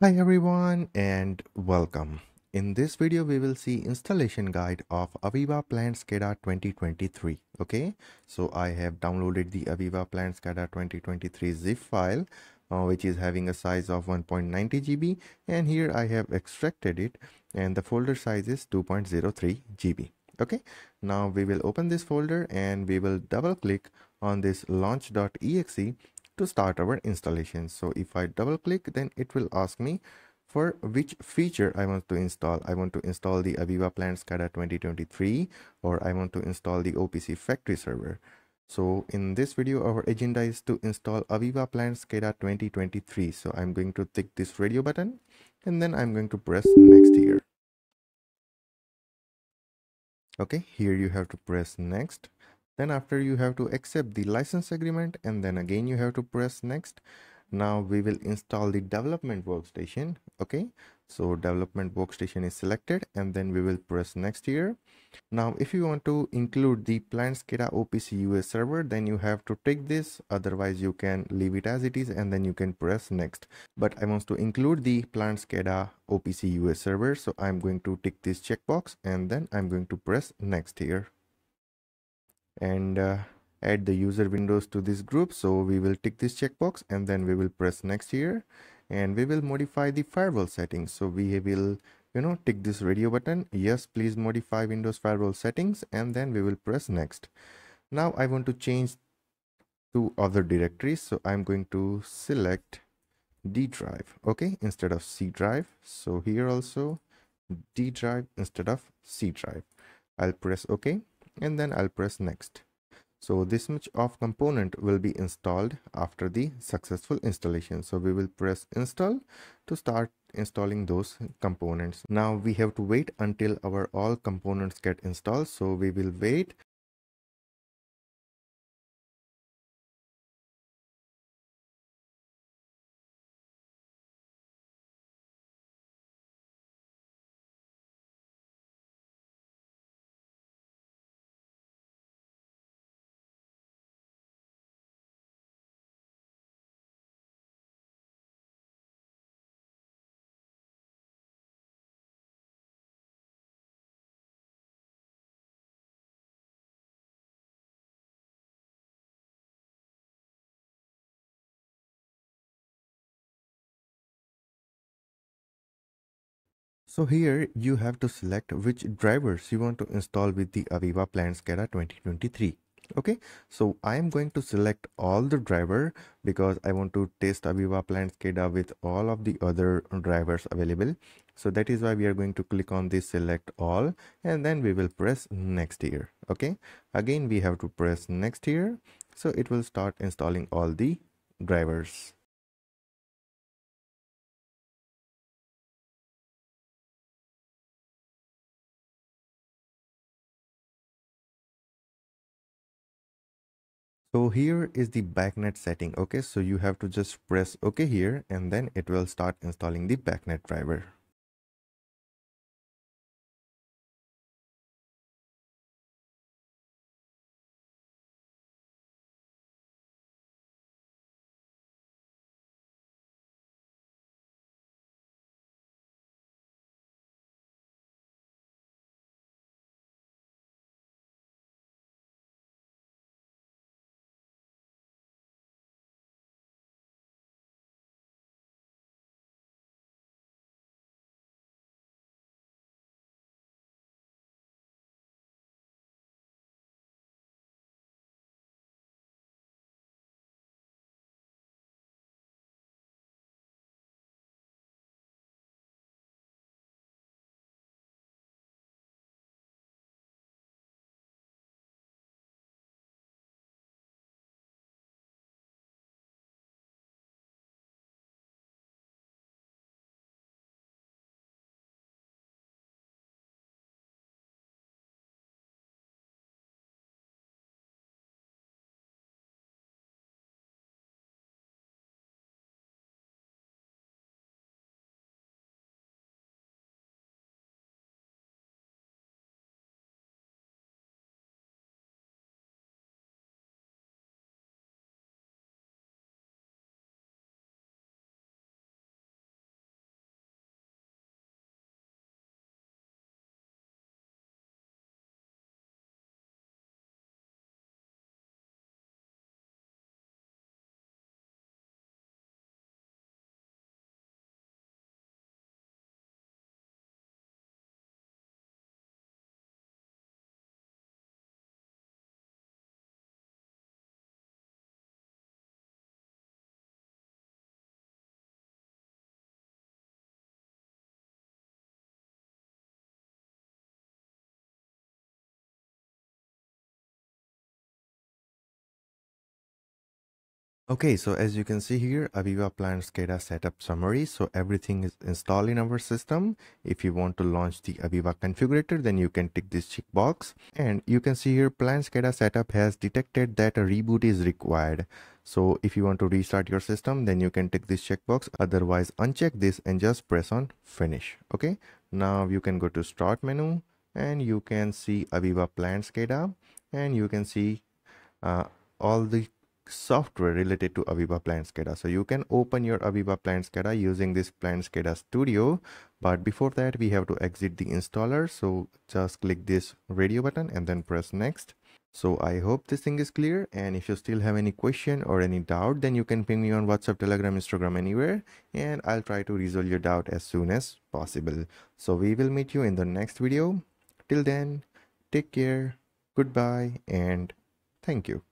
Hi everyone and welcome. In this video we will see installation guide of AVEVA Plant SCADA 2023. Okay, so I have downloaded the AVEVA Plant SCADA 2023 zip file uh, which is having a size of 1.90 GB and here I have extracted it and the folder size is 2.03 GB. Okay, now we will open this folder and we will double click on this launch.exe to start our installation. So if i double click then it will ask me for which feature i want to install. I want to install the aveva plant scada 2023 or i want to install the opc factory server. So in this video our agenda is to install aveva plant scada 2023 so i'm going to tick this radio button and then i'm going to press next here. Okay here you have to press next then after you have to accept the license agreement and then again you have to press next. Now we will install the development workstation okay? So development workstation is selected and then we will press next here. Now if you want to include the plant SCADA OPC UA server then you have to take this. Otherwise you can leave it as it is and then you can press next. But I want to include the plant SCADA OPC UA server so I'm going to tick this checkbox and then I'm going to press next here and uh, add the user windows to this group. So we will tick this checkbox and then we will press next here and we will modify the firewall settings. So we will you know tick this radio button. Yes please modify windows firewall settings and then we will press next. Now i want to change to other directories. So i'm going to select d drive okay instead of c drive. So here also d drive instead of c drive. I'll press ok and then I'll press next. So this much of component will be installed after the successful installation. So we will press install to start installing those components. Now we have to wait until our all components get installed. So we will wait So here you have to select which drivers you want to install with the AVEVA Plant SCADA 2023. Okay, so I am going to select all the driver because I want to test AVEVA Plant SCADA with all of the other drivers available. So that is why we are going to click on this select all and then we will press next here. Okay, again we have to press next here. So it will start installing all the drivers. So here is the BACnet setting okay? So you have to just press ok here and then it will start installing the BACnet driver Okay, so as you can see here, AVEVA Plant SCADA setup summary. So everything is installed in our system. If you want to launch the AVEVA configurator, then you can tick this checkbox. And you can see here, Plant SCADA setup has detected that a reboot is required. So if you want to restart your system, then you can tick this checkbox. Otherwise, uncheck this and just press on finish. Okay, now you can go to start menu and you can see AVEVA Plant SCADA and you can see uh, all the software related to AVEVA Plant SCADA. So you can open your AVEVA Plant SCADA using this Plant SCADA Studio. But before that, we have to exit the installer. So just click this radio button and then press next. So I hope this thing is clear. And if you still have any question or any doubt, then you can ping me on WhatsApp, Telegram, Instagram, anywhere. And I'll try to resolve your doubt as soon as possible. So we will meet you in the next video. Till then, take care, goodbye, and thank you.